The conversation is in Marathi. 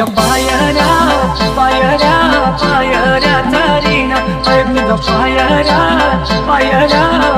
तुझ्या पायऱ्या पायऱ्या पायऱ्या तरीना पायऱ्या पायऱ्या.